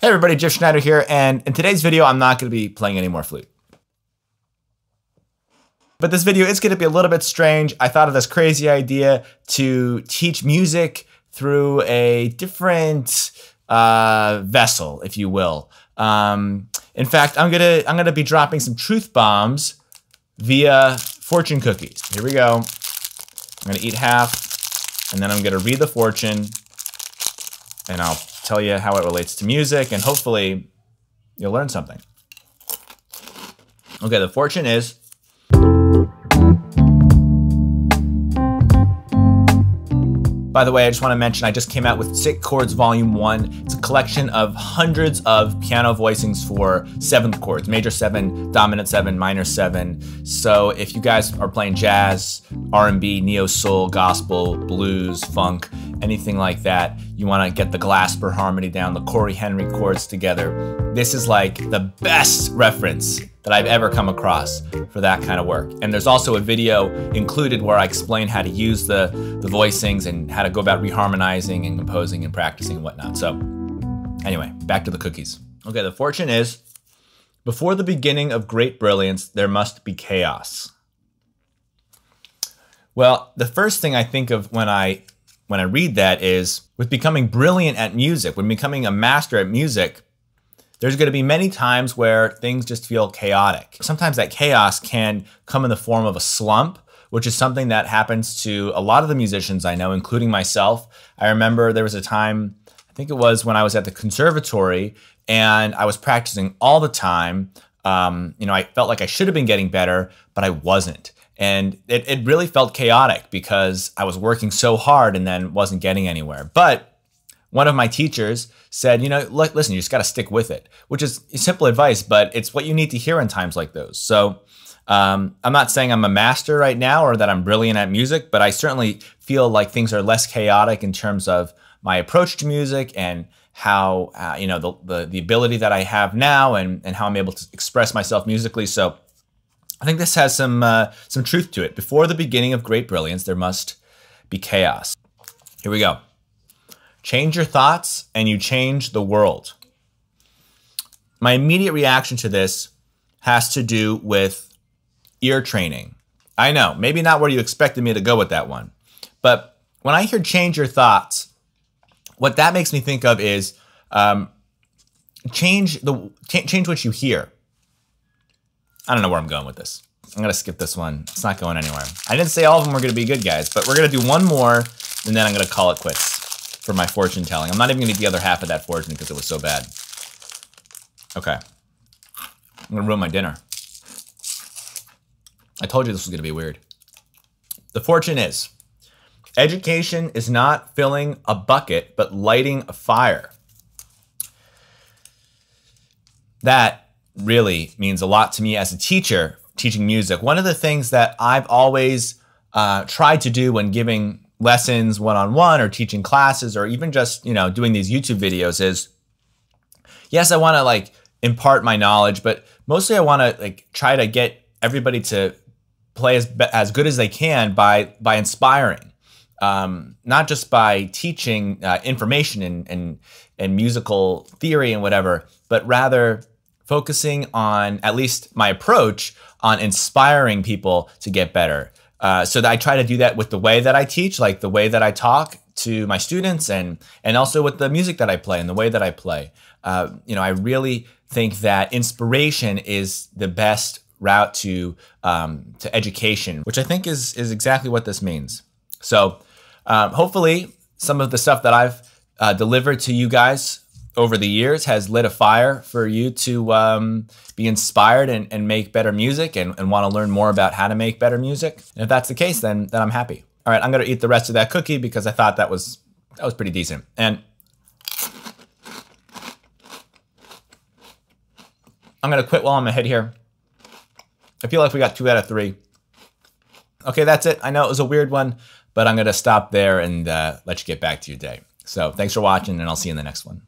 Hey everybody, Jeff Schneider here, and in today's video, I'm not gonna be playing any more flute. But this video is gonna be a little bit strange. I thought of this crazy idea to teach music through a different uh, vessel, if you will. Um, in fact, I'm gonna I'm gonna be dropping some truth bombs via fortune cookies. Here we go. I'm gonna eat half, and then I'm gonna read the fortune, and I'll tell you how it relates to music, and hopefully you'll learn something. Okay, the fortune is By the way, I just want to mention I just came out with Sick Chords Volume 1. It's a collection of hundreds of piano voicings for seventh chords, major 7, dominant 7, minor 7. So if you guys are playing jazz, R&B, neo soul, gospel, blues, funk, anything like that, you want to get the Glasper harmony down, the Cory Henry chords together. This is like the best reference that I've ever come across for that kind of work. And there's also a video included where I explain how to use the, the voicings and how to go about reharmonizing and composing and practicing and whatnot. So anyway, back to the cookies. Okay, the fortune is, before the beginning of great brilliance, there must be chaos. Well, the first thing I think of when I when I read that is with becoming brilliant at music, when becoming a master at music, there's going to be many times where things just feel chaotic. Sometimes that chaos can come in the form of a slump, which is something that happens to a lot of the musicians I know, including myself. I remember there was a time, I think it was when I was at the conservatory and I was practicing all the time. Um, you know, I felt like I should have been getting better, but I wasn't. And it, it really felt chaotic because I was working so hard and then wasn't getting anywhere. But one of my teachers said, you know, listen, you just got to stick with it, which is simple advice, but it's what you need to hear in times like those. So um, I'm not saying I'm a master right now or that I'm brilliant at music, but I certainly feel like things are less chaotic in terms of my approach to music and how uh, you know the, the, the ability that I have now and and how I'm able to express myself musically. So I think this has some uh, some truth to it. Before the beginning of great brilliance, there must be chaos. Here we go. Change your thoughts and you change the world. My immediate reaction to this has to do with ear training. I know, maybe not where you expected me to go with that one. But when I hear change your thoughts, what that makes me think of is um, change the change what you hear. I don't know where I'm going with this. I'm gonna skip this one. It's not going anywhere. I didn't say all of them were gonna be good guys, but we're gonna do one more, and then I'm gonna call it quits for my fortune telling. I'm not even gonna eat the other half of that fortune because it was so bad. Okay. I'm gonna ruin my dinner. I told you this was gonna be weird. The fortune is, education is not filling a bucket, but lighting a fire. That really means a lot to me as a teacher teaching music. One of the things that I've always uh, tried to do when giving lessons one-on-one or teaching classes or even just, you know, doing these YouTube videos is yes, I want to like impart my knowledge, but mostly I want to like try to get everybody to play as as good as they can by by inspiring, um, not just by teaching uh, information and, and and musical theory and whatever, but rather focusing on at least my approach on inspiring people to get better. Uh, so I try to do that with the way that I teach, like the way that I talk to my students, and and also with the music that I play and the way that I play. Uh, you know, I really think that inspiration is the best route to um, to education, which I think is is exactly what this means. So um, hopefully, some of the stuff that I've uh, delivered to you guys over the years has lit a fire for you to um, be inspired and, and, make better music and, and want to learn more about how to make better music. And if that's the case, then, then I'm happy. All right, I'm going to eat the rest of that cookie because I thought that was that was pretty decent. And I'm going to quit while I'm ahead here. I feel like we got two out of three. Okay, that's it. I know it was a weird one, but I'm going to stop there and uh, let you get back to your day. So thanks for watching, and I'll see you in the next one.